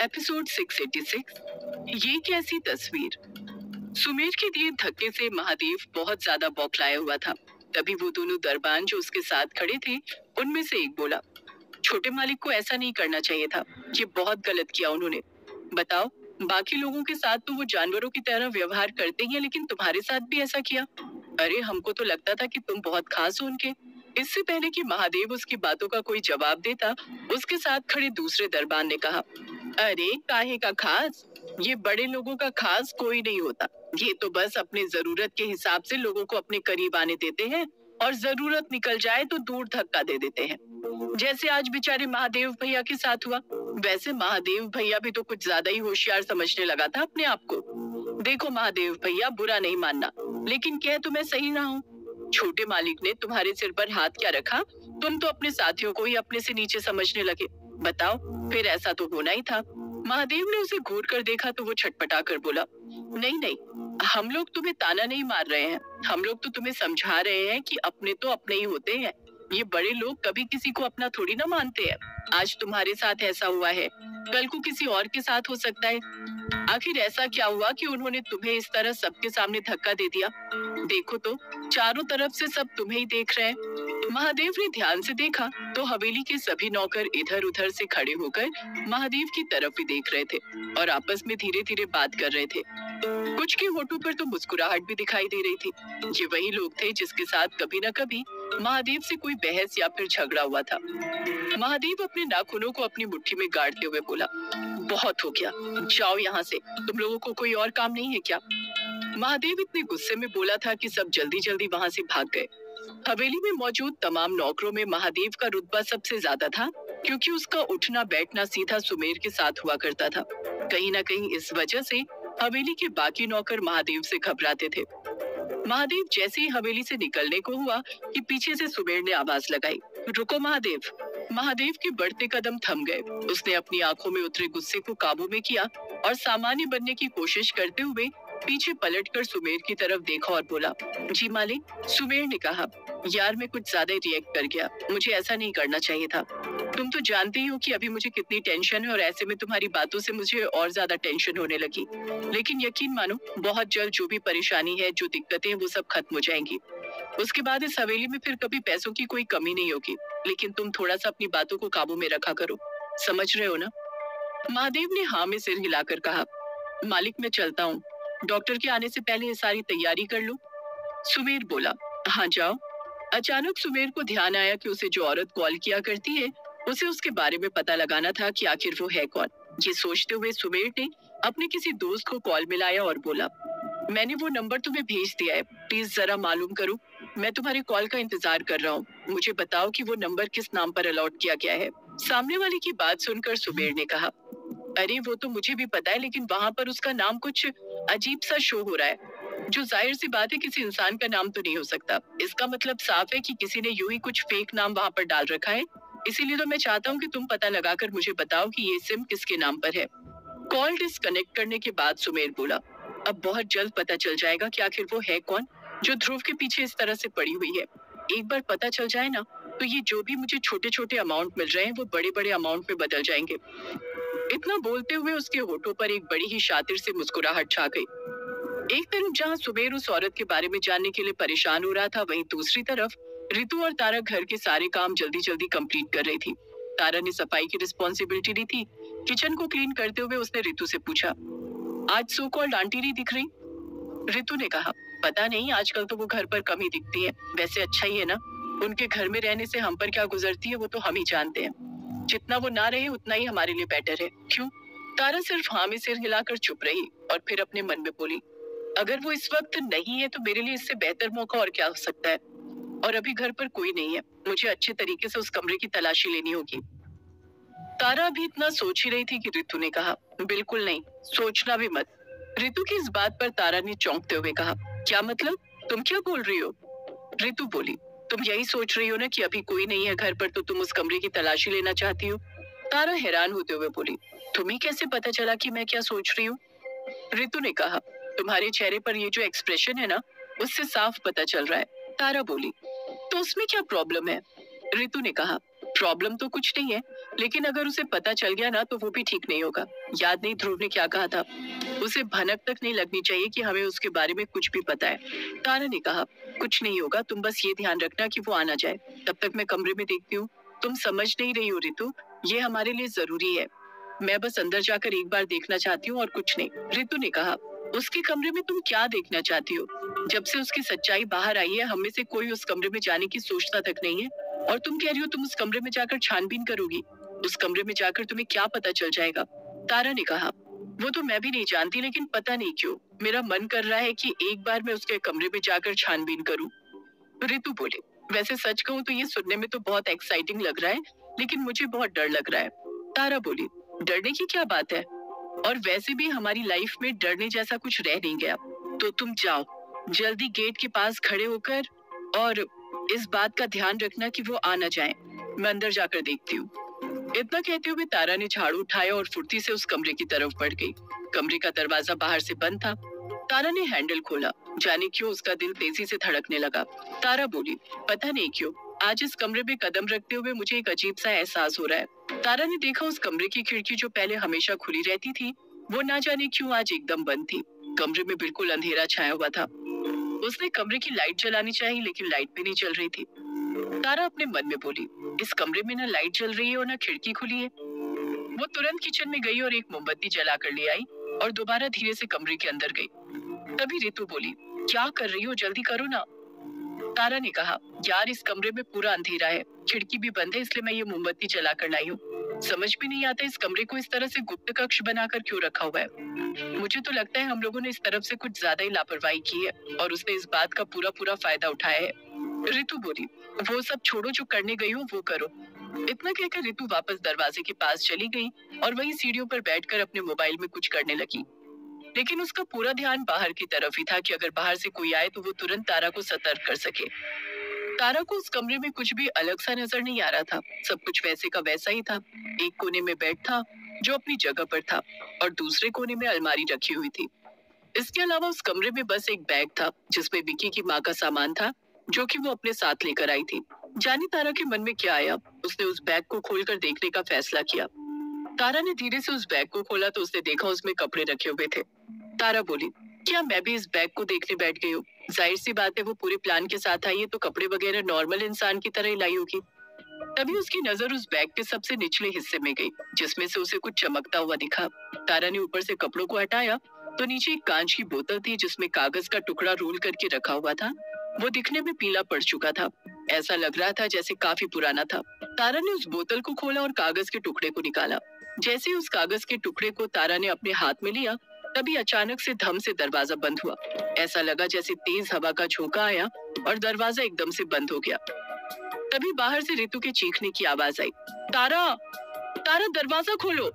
Episode 686 ये कैसी तस्वीर। सुमेर के दिए धक्के से महादेव बहुत ज़्यादा बौखलाया हुआ था। तभी वो दोनों दरबान जो उसके साथ खड़े थे, उनमें से एक बोला, छोटे मालिक को ऐसा नहीं करना चाहिए था। ये बहुत गलत किया उन्होंने। बताओ, बाकी लोगों के साथ तो वो जानवरों की तरह व्यवहार करते ही हैं, लेकिन तुम्हारे साथ भी ऐसा किया? अरे, हमको तो लगता था कि तुम बहुत खास हो उनके। इससे पहले कि महादेव उसकी बातों का कोई जवाब देता, उसके साथ खड़े दूसरे दरबान ने कहा अरे, काहे का खास? ये बड़े लोगों का खास कोई नहीं होता। ये तो बस अपने ज़रूरत के हिसाब से लोगों को अपने करीब आने देते हैं और ज़रूरत निकल जाए तो दूर धक्का दे देते हैं। जैसे आज बेचारे महादेव भैया के साथ हुआ। वैसे महादेव भैया भी तो कुछ ज़्यादा ही होशियार समझने लगा था अपने आप को। देखो महादेव भैया, बुरा नहीं मानना। लेकिन कह तो मैं सही ना हूँ। छोटे मालिक ने तुम्हारे सिर पर हाथ क्या रखा? तुम तो अपने साथियों को ही अपने से नीचे समझने लगे। बताओ, फिर ऐसा तो होना ही था। महादेव ने उसे घूर कर देखा तो वो छटपटा कर बोला, नहीं नहीं, हम लोग तुम्हें ताना नहीं मार रहे हैं। हम लोग तो तुम्हें समझा रहे हैं कि अपने तो अपने ही होते हैं। ये बड़े लोग कभी किसी को अपना थोड़ी ना मानते हैं। आज तुम्हारे साथ ऐसा हुआ है। कल को किसी और के साथ हो सकता है। आखिर ऐसा क्या हुआ कि उन्होंने तुम्हें इस तरह सबके सामने धक्का दे दिया? देखो तो चारों तरफ़ से सब तुम्हें ही देख रहे हैं। महादेव ने ध्यान से देखा तो हवेली के सभी नौकर इधर उधर से खड़े होकर महादेव की तरफ़ भी देख रहे थे और आपस में धीरे धीरे बात कर रहे थे। कुछ के होठों पर तो मुस्कुराहट भी दिखाई दे रही थी। ये वही लोग थे जिसके साथ कभी न कभी महादेव से कोई बहस या फिर झगड़ा हुआ था। महादेव अपने नाखूनों को अपनी मुट्ठी में गाड़ते हुए बोला, बहुत हो गया। जाओ यहाँ से। तुम लोगों को कोई और काम नहीं है क्या? महादेव इतने गुस्से में बोला था कि सब जल्दी जल्दी वहाँ से भाग गए। हवेली में मौजूद तमाम नौकरों में महादेव का रुतबा सबसे ज़्यादा था, क्योंकि उसका उठना, बैठना सीधा सुमेर के साथ हुआ करता था। कहीं ना कहीं इस वजह से हवेली के बाकी नौकर महादेव से घबराते थे। महादेव जैसे ही हवेली से निकलने को हुआ कि पीछे से सुमेर ने आवाज़ लगाई, रुको महादेव। महादेव के बढ़ते कदम थम गए। उसने अपनी आँखों में उतरे गुस्से को काबू में किया और सामान्य बनने की कोशिश करते हुए पीछे पलटकर सुमेर की तरफ़ देखा और बोला, जी मालिक, सुमेर ने कहा, यार मैं कुछ ज़्यादा रिएक्ट कर गया। मुझे ऐसा नहीं करना चाहिए था। तुम तो जानते ही हो कि अभी मुझे कितनी टेंशन है और ऐसे में तुम्हारी बातों से मुझे और ज़्यादा टेंशन होने लगी। लेकिन यकीन मानो, बहुत जल्द जो भी परेशानी है, जो दिक्कतें वो सब खत्म हो जाएँगी। उसके बाद इस हवेली में फिर कभी पैसों की कोई कमी नहीं होगी। लेकिन तुम थोड़ा सा अपनी बातों को काबू में रखा करो। समझ रहे हो ना? महादेव ने हाँ में सिर हिलाकर कहा, मालिक, मैं चलता हूँ। डॉक्टर के आने से पहले सारी तैयारी कर लो? सुमेर बोला हाँ जाओ। अचानक सुमेर को ध्यान आया कि उसे जो औरत कॉल किया करती है, उसे उसके बारे में पता लगाना था कि आखिर वो है कौन। ये सोचते हुए सुमेर ने अपने किसी दोस्त को कॉल मिलाया और बोला, मैंने वो नंबर तुम्हें भेज दिया है। प्लीज़ जरा मालूम करो, मैं तुम्हारे कॉल का इंतज़ार कर रहा हूँ। मुझे बताओ कि वो नंबर किस नाम पर अलॉट किया गया है। सामने वाले की बात सुनकर सुमेर ने कहा अरे, वो तो मुझे भी पता है, लेकिन वहाँ पर उसका नाम कुछ अजीब सा शो हो रहा है, जो ज़ाहिर सी बात है किसी इंसान का नाम तो नहीं हो सकता। इसका मतलब साफ़ है कि किसी ने यूँ ही कुछ फेक नाम वहाँ पर डाल रखा है। इसीलिए तो मैं चाहता हूँ कि तुम पता लगाकर मुझे बताओ कि ये सिम किसके नाम पर है। कॉल डिस्कनेक्ट करने के बाद सुमेर बोला, अब बहुत जल्द पता चल जाएगा कि आखिर वो है कौन, जो ध्रुव के पीछे इस तरह से पड़ी हुई है। एक बार पता चल जाए ना तो ये जो भी मुझे छोटे छोटे अमाउंट मिल रहे हैं, वो बड़े बड़े अमाउंट में बदल जाएँगे। इतना बोलते हुए उसके होठों पर एक बड़ी ही शातिर से मुस्कुराहट छा गई। एक तरफ़ जहाँ सुबेर उस औरत के बारे में जानने के लिए परेशान हो रहा था, वहीं दूसरी तरफ़ रितु और तारा घर के सारे काम जल्दी जल्दी कंप्लीट कर रही थी। तारा ने सफ़ाई की रिस्पॉन्सिबिलिटी ली थी। किचन को क्लीन करते हुए उसने रितु से पूछा, आज सो कॉल्ड आंटी नहीं दिख रही? रितु ने कहा, पता नहीं, आजकल तो वो घर पर कम ही दिखती है। वैसे अच्छा ही है ना? उनके घर में रहने से हम पर क्या गुजरती है, वो तो हम ही जानते हैं। जितना वो ना रहे, उतना ही हमारे लिए बेटर है। क्यों? तारा सिर्फ़ हाँ में सिर हिलाकर चुप रही और फिर अपने मन में बोली, अगर वो इस वक्त नहीं है तो मेरे लिए इससे बेहतर मौका और क्या हो सकता है? और अभी घर पर कोई नहीं है। मुझे अच्छे तरीके से उस कमरे की तलाशी लेनी होगी। तारा अभी इतना सोच ही रही थी कि रितु ने कहा, बिल्कुल नहीं, सोचना भी मत। रितु की इस बात पर तारा ने चौंकते हुए कहा, क्या मतलब? तुम क्या बोल रही हो? रितु बोली तुम यही सोच रही हो ना कि अभी कोई नहीं है घर पर तो तुम उस कमरे की तलाशी लेना चाहती हो? तारा हैरान होते हुए बोली, तुम्हें कैसे पता चला कि मैं क्या सोच रही हूँ? रितु ने कहा, तुम्हारे चेहरे पर ये जो एक्सप्रेशन है ना, उससे साफ़ पता चल रहा है। तारा बोली तो उसमें क्या प्रॉब्लम है? रितु ने कहा प्रॉब्लम तो कुछ नहीं है लेकिन अगर उसे पता चल गया ना तो वो भी ठीक नहीं होगा। याद नहीं, ध्रुव ने क्या कहा था? उसे भनक तक नहीं लगनी चाहिए कि हमें उसके बारे में कुछ भी पता है। तारा ने कहा, कुछ नहीं होगा, तुम बस ये ध्यान रखना कि वो आना जाए। तब तक मैं कमरे में देखती हूँ। तुम समझ नहीं रही हो, रितु। ये हमारे लिए ज़रूरी है। मैं बस अंदर जाकर एक बार देखना चाहती हूँ और कुछ नहीं। रितु ने कहा, उसके कमरे में तुम क्या देखना चाहती हो? जब से उसकी सच्चाई बाहर आई है, हमें से कोई उस कमरे में जाने की सोचता तक नहीं है। और तुम कह रही हो, तुम उस कमरे में जाकर छानबीन करोगी। उस कमरे में जाकर तुम्हें क्या पता चल जाएगा? तारा ने कहा, वो तो मैं भी नहीं जानती, लेकिन पता नहीं क्यों? मेरा मन कर रहा है कि एक बार मैं उसके कमरे में जाकर छानबीन करूँ। रितु बोले, वैसे सच कहूँ तो ये सुनने में तो बहुत एक्साइटिंग लग रहा है, लेकिन मुझे बहुत डर लग रहा है। तारा बोली, डरने की क्या बात है? और वैसे भी हमारी लाइफ में डरने जैसा कुछ रह नहीं गया। तो तुम जाओ, जल्दी गेट के पास खड़े होकर और इस बात का ध्यान रखना कि वो आ न जाए। मैं अंदर जाकर देखती हूँ। इतना कहते हुए तारा ने झाड़ू उठाया और फुर्ती से उस कमरे की तरफ़ बढ़ गई। कमरे का दरवाज़ा बाहर से बंद था। तारा ने हैंडल खोला। जाने क्यों उसका दिल तेज़ी से धड़कने लगा। तारा बोली, पता नहीं क्यों। आज इस कमरे में कदम रखते हुए मुझे एक अजीब सा एहसास हो रहा है। तारा ने देखा उस कमरे की खिड़की जो पहले हमेशा खुली रहती थी, वो ना जाने क्यों आज एकदम बंद थी। कमरे में बिल्कुल अंधेरा छाया हुआ था। उसने कमरे की लाइट जलानी चाहिए, लेकिन लाइट भी नहीं चल रही थी। तारा अपने मन में बोली, इस कमरे में ना लाइट जल रही है और ना खिड़की खुली है। वो तुरंत किचन में गई और एक मोमबत्ती जला कर ले आई और दोबारा धीरे से कमरे के अंदर गई। तभी रितु बोली, क्या कर रही हो? जल्दी करो ना। तारा ने कहा, यार, इस कमरे में पूरा अंधेरा है। खिड़की भी बंद है, इसलिए मैं ये मोमबत्ती जला कर लाई हूँ। समझ भी नहीं आता इस कमरे को इस तरह से गुप्त कक्ष बनाकर क्यों रखा हुआ है। मुझे तो लगता है हम लोगों ने इस तरफ़ से कुछ ज़्यादा ही लापरवाही की है और उसने इस बात का पूरा पूरा फ़ायदा उठाया है। रितु बोली, वो सब छोड़ो, जो करने गई हो, वो करो। इतना कहकर रितु वापस दरवाजे के पास चली गई और वही सीढ़ियों पर बैठकर अपने मोबाइल में कुछ करने लगी। लेकिन उसका पूरा ध्यान बाहर की तरफ़ ही था कि अगर बाहर से कोई आए तो वो तुरंत तारा को सतर्क कर सके। तारा को उस कमरे में कुछ भी अलग सा नज़र नहीं आ रहा था। सब कुछ वैसे का वैसा ही था। एक कोने में बेड था, जो अपनी जगह पर था और दूसरे कोने में अलमारी रखी हुई थी। इसके अलावा उस कमरे में बस एक बैग था, जिसमें विकी की माँ का सामान था जो कि वो अपने साथ लेकर आई थी। जानी तारा के मन में क्या आया? उसने उस बैग को खोलकर देखने का फैसला किया। तारा ने धीरे से उस बैग को खोला तो उसने देखा उसमें कपड़े रखे हुए थे। तारा बोली, क्या मैं भी इस बैग को देखने बैठ गई हूँ? ज़ाहिर सी बात है वो पूरे प्लान के साथ आई है तो कपड़े वगैरह नॉर्मल इंसान की तरह ही लाई होगी। तभी उसकी नज़र उस बैग के सबसे निचले हिस्से में गई, जिसमें से उसे कुछ चमकता हुआ दिखा। तारा ने ऊपर से कपड़ों को हटाया तो नीचे एक कांच की बोतल थी जिसमें कागज़ का टुकड़ा रोल करके रखा हुआ था। वो दिखने में पीला पड़ चुका था। ऐसा लग रहा था जैसे काफ़ी पुराना था। तारा ने उस बोतल को खोला और कागज़ के टुकड़े को निकाला। जैसे उस कागज़ के टुकड़े को तारा ने अपने हाथ में लिया, तभी अचानक से धम से दरवाज़ा बंद हुआ। ऐसा लगा जैसे तेज हवा का झोंका आया और दरवाज़ा एकदम से बंद हो गया। तभी बाहर से रितु के चीखने की आवाज़ आई। तारा! तारा, दरवाज़ा खोलो!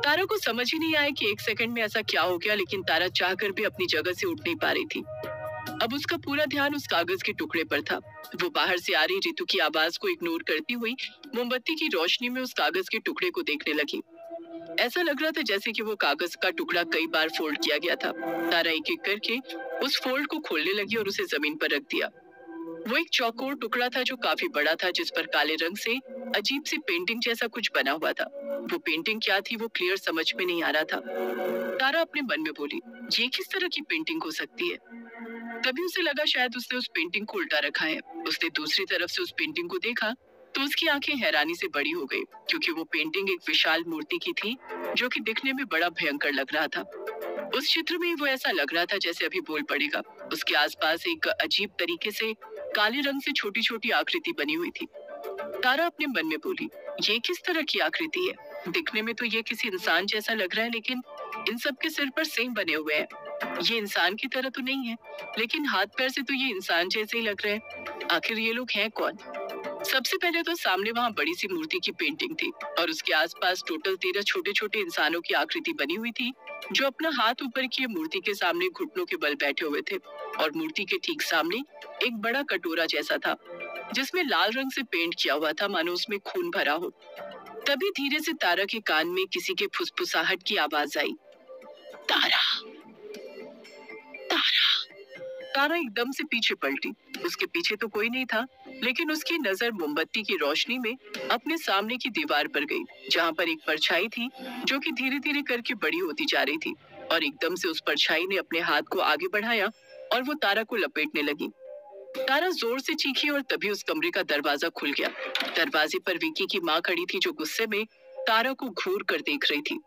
तारा को समझ ही नहीं आया कि एक सेकंड में ऐसा क्या हो गया, लेकिन तारा चाहकर भी अपनी जगह से उठ नहीं पा रही थी। अब उसका पूरा ध्यान उस कागज़ के टुकड़े पर था। वो बाहर से आ रही रितु की आवाज़ को इग्नोर करती हुई मोमबत्ती की रोशनी में उस कागज़ के टुकड़े को देखने लगी। ऐसा लग रहा था जैसे कि वो कागज़ का टुकड़ा कई बार फोल्ड किया गया था। तारा एक एक करके उस फोल्ड को खोलने लगी और उसे ज़मीन पर रख दिया। वो एक चौकोर टुकड़ा था जो काफ़ी बड़ा था, जिस पर काले रंग से अजीब सी पेंटिंग जैसा कुछ बना हुआ था। वो पेंटिंग क्या थी वो क्लियर समझ में नहीं आ रहा था। तारा अपने मन में बोली, ये किस तरह की पेंटिंग हो सकती है? तभी उसे लगा शायद उसने उस पेंटिंग को उल्टा रखा है। उसने दूसरी तरफ़ से उस पेंटिंग को देखा तो उसकी आँखें हैरानी से बड़ी हो गई, क्योंकि वो पेंटिंग एक विशाल मूर्ति की थी, जो कि दिखने में बड़ा भयंकर लग रहा था। उस चित्र में वो ऐसा लग रहा था जैसे अभी बोल पड़ेगा। उसके आसपास एक अजीब तरीके से काले रंग से छोटी छोटी आकृति बनी हुई थी। तारा अपने मन में बोली, ये किस तरह की आकृति है? दिखने में तो ये किसी इंसान जैसा लग रहा है, लेकिन इन सब के सिर पर सेम बने हुए हैं। ये इंसान की तरह तो नहीं है, लेकिन हाथ पैर से तो ये इंसान जैसे ही लग रहे हैं। आखिर ये लोग हैं कौन? सबसे पहले तो सामने वहाँ बड़ी सी मूर्ति की पेंटिंग थी और उसके आसपास टोटल तेरह छोटे छोटे इंसानों की आकृति बनी हुई थी, जो अपना हाथ ऊपर किए मूर्ति के सामने घुटनों के बल बैठे हुए थे और मूर्ति के ठीक सामने एक बड़ा कटोरा जैसा था, जिसमें लाल रंग से पेंट किया हुआ था मानो उसमें खून भरा हो। तभी धीरे से तारा के कान में किसी के फुसफुसाहट की आवाज़ आई। तारा। तारा। तारा एकदम से पीछे पलटी। उसके पीछे तो कोई नहीं था, लेकिन उसकी नज़र मोमबत्ती की रोशनी में अपने सामने की दीवार पर गई, जहाँ पर एक परछाई थी, जो कि धीरे धीरे करके बड़ी होती जा रही थी, और एकदम से उस परछाई ने अपने हाथ को आगे बढ़ाया, और वो तारा को लपेटने लगी। तारा ज़ोर से चीखी और तभी उस कमरे का दरवाज़ा खुल गया। दरवाजे पर विकी की माँ खड़ी थी, जो गुस्से में तारा को घूर कर देख रही थी।